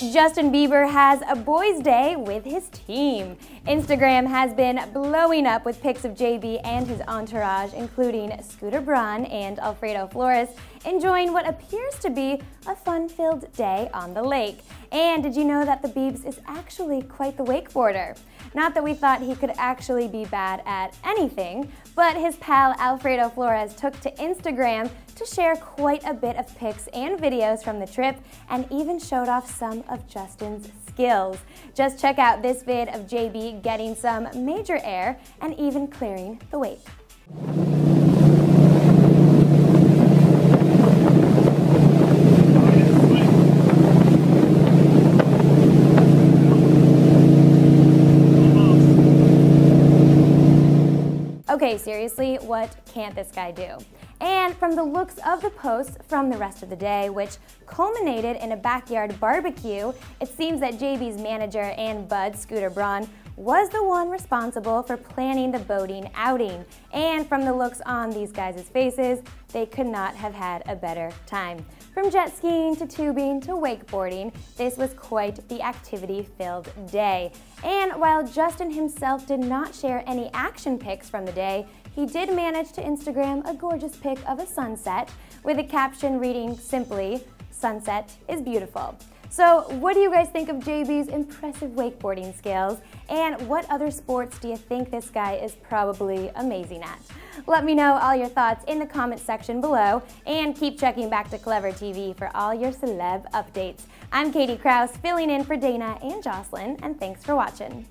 Justin Bieber has a boys' day with his team. Instagram has been blowing up with pics of JB and his entourage, including Scooter Braun and Alfredo Flores, enjoying what appears to be a fun-filled day on the lake. And did you know that the Biebs is actually quite the wakeboarder? Not that we thought he could actually be bad at anything, but his pal Alfredo Flores took to Instagram to share quite a bit of pics and videos from the trip and even showed off some of Justin's skills. Just check out this vid of JB getting some major air and even clearing the wake. Okay, seriously, what can't this guy do? And from the looks of the posts from the rest of the day, which culminated in a backyard barbecue, it seems that JB's manager and bud, Scooter Braun, was the one responsible for planning the boating outing. And from the looks on these guys' faces, they could not have had a better time. From jet skiing to tubing to wakeboarding, this was quite the activity-filled day. And while Justin himself did not share any action pics from the day, he did manage to Instagram a gorgeous pic of a sunset with a caption reading simply, sunset is beautiful. So what do you guys think of JB's impressive wakeboarding skills? And what other sports do you think this guy is probably amazing at? Let me know all your thoughts in the comments section below and keep checking back to Clevver TV for all your celeb updates. I'm Katie Kraus, filling in for Dana and Jocelyn, and thanks for watching.